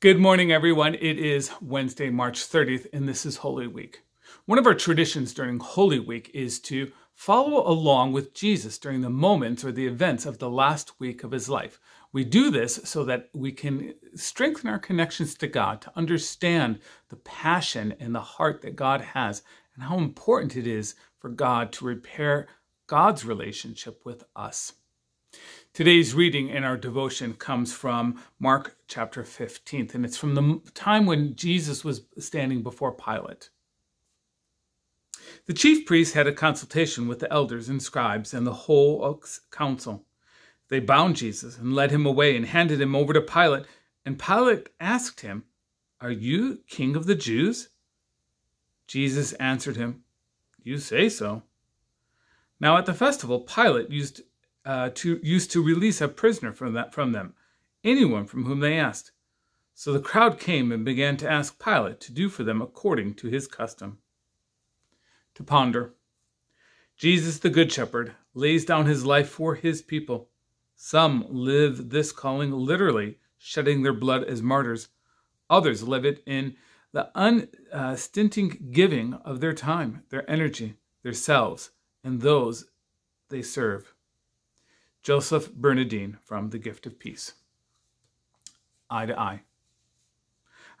Good morning, everyone. It is Wednesday, March 30th, and this is Holy Week. One of our traditions during Holy Week is to follow along with Jesus during the moments or the events of the last week of his life. We do this so that we can strengthen our connections to God, to understand the passion and the heart that God has, and how important it is for God to repair God's relationship with us. Today's reading in our devotion comes from Mark chapter 15, and it's from the time when Jesus was standing before Pilate. The chief priests had a consultation with the elders and scribes and the whole council. They bound Jesus and led him away and handed him over to Pilate. And Pilate asked him, Are you king of the Jews? Jesus answered him, You say so. Now at the festival, Pilate used uh, to used to release a prisoner from that from them, anyone from whom they asked. So the crowd came and began to ask Pilate to do for them according to his custom. To ponder. Jesus the Good Shepherd lays down his life for his people. Some live this calling literally, shedding their blood as martyrs. Others live it in the unstinting giving of their time, their energy, their selves, and those they serve. Joseph Bernardin from The Gift of Peace. Eye to eye.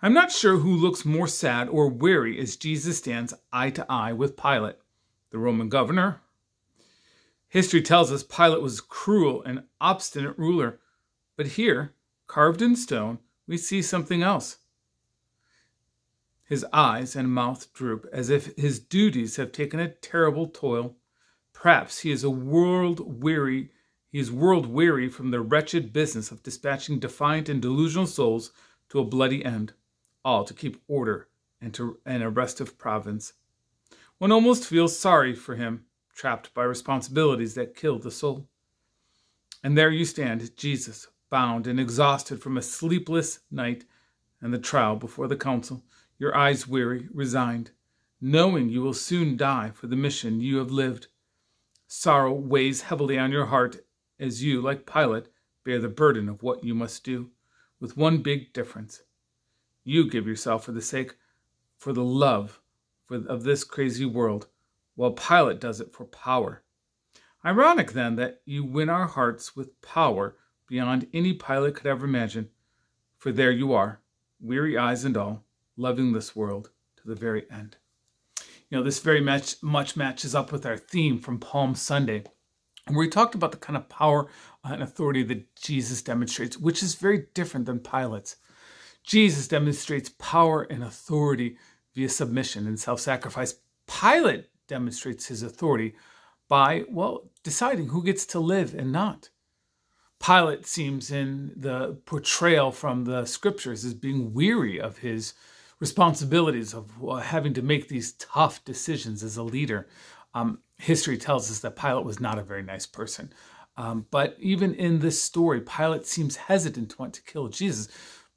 I'm not sure who looks more sad or weary as Jesus stands eye to eye with Pilate, the Roman governor. History tells us Pilate was a cruel and obstinate ruler, but here, carved in stone, we see something else. His eyes and mouth droop as if his duties have taken a terrible toll. Perhaps he is a world weary he is world weary from the wretched business of dispatching defiant and delusional souls to a bloody end, all to keep order and to an arrestive province. One almost feels sorry for him, trapped by responsibilities that kill the soul. And there you stand, Jesus, bound and exhausted from a sleepless night and the trial before the council, your eyes weary, resigned, knowing you will soon die for the mission you have lived. Sorrow weighs heavily on your heart as you, like Pilate, bear the burden of what you must do, with one big difference. You give yourself for the sake, for the love for, of this crazy world, while Pilate does it for power. Ironic, then, that you win our hearts with power beyond any Pilate could ever imagine, for there you are, weary eyes and all, loving this world to the very end. You know, this very much, much matches up with our theme from Palm Sunday where he talked about the kind of power uh, and authority that Jesus demonstrates, which is very different than Pilate's. Jesus demonstrates power and authority via submission and self sacrifice. Pilate demonstrates his authority by, well, deciding who gets to live and not. Pilate seems in the portrayal from the scriptures as being weary of his responsibilities of uh, having to make these tough decisions as a leader. Um, history tells us that Pilate was not a very nice person. Um, but even in this story, Pilate seems hesitant to want to kill Jesus.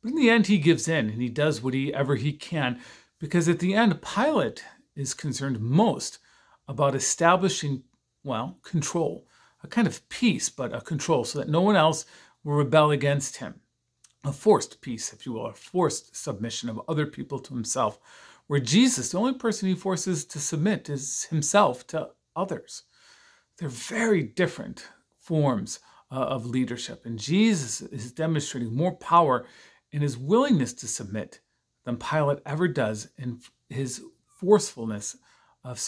But in the end, he gives in and he does whatever he can because at the end, Pilate is concerned most about establishing, well, control, a kind of peace, but a control so that no one else will rebel against him. A forced peace, if you will, a forced submission of other people to himself. Where Jesus, the only person he forces to submit is himself to others. They're very different forms uh, of leadership. And Jesus is demonstrating more power in his willingness to submit than Pilate ever does in his forcefulness of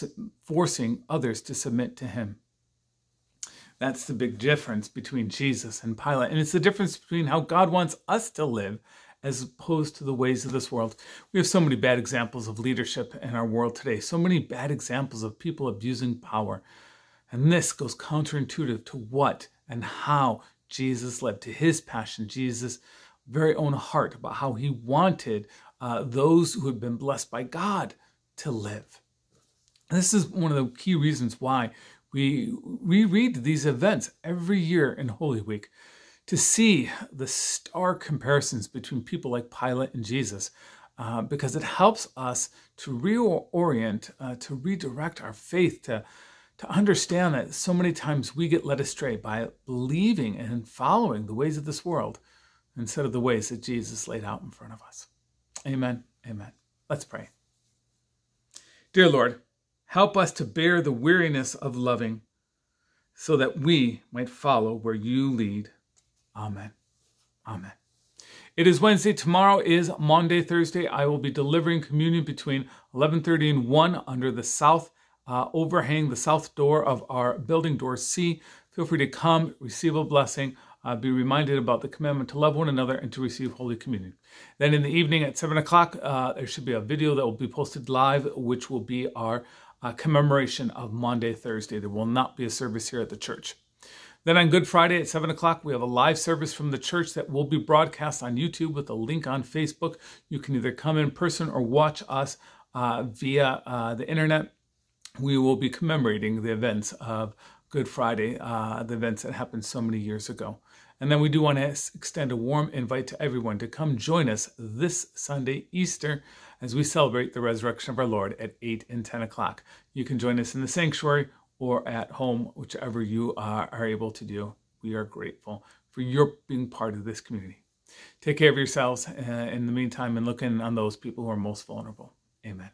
forcing others to submit to him. That's the big difference between Jesus and Pilate. And it's the difference between how God wants us to live as opposed to the ways of this world. We have so many bad examples of leadership in our world today, so many bad examples of people abusing power. And this goes counterintuitive to what and how Jesus led, to his passion, Jesus' very own heart about how he wanted uh, those who had been blessed by God to live. And this is one of the key reasons why we reread these events every year in Holy Week to see the stark comparisons between people like Pilate and Jesus, uh, because it helps us to reorient, uh, to redirect our faith, to, to understand that so many times we get led astray by believing and following the ways of this world instead of the ways that Jesus laid out in front of us. Amen. Amen. Let's pray. Dear Lord, help us to bear the weariness of loving so that we might follow where you lead. Amen. Amen. It is Wednesday. Tomorrow is Maundy Thursday. I will be delivering communion between 11:30 and 1 under the south uh, overhang, the south door of our building, door C. Feel free to come, receive a blessing, uh, be reminded about the commandment to love one another and to receive Holy Communion. Then in the evening at 7 o'clock, uh, there should be a video that will be posted live, which will be our uh, commemoration of Maundy Thursday. There will not be a service here at the church. Then on Good Friday at 7 o'clock, we have a live service from the church that will be broadcast on YouTube with a link on Facebook. You can either come in person or watch us uh, via uh, the internet. We will be commemorating the events of Good Friday, uh, the events that happened so many years ago. And then we do want to extend a warm invite to everyone to come join us this Sunday, Easter, as we celebrate the resurrection of our Lord at 8 and 10 o'clock. You can join us in the sanctuary or at home, whichever you are, are able to do. We are grateful for your being part of this community. Take care of yourselves uh, in the meantime and look in on those people who are most vulnerable. Amen.